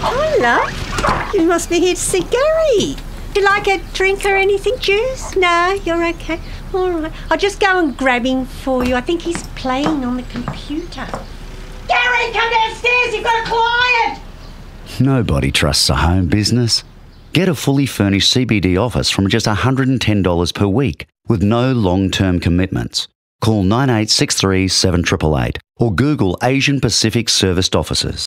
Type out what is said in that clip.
Hola. You must be here to see Gary. Do You like a drink or anything? Juice? No, you're okay. All right. I'll just go and grab him for you. I think he's playing on the computer. Gary, come downstairs. You've got a client. Nobody trusts a home business. Get a fully furnished CBD office from just $110 per week with no long term commitments. Call 9863 7888 or Google Asian Pacific Serviced Offices.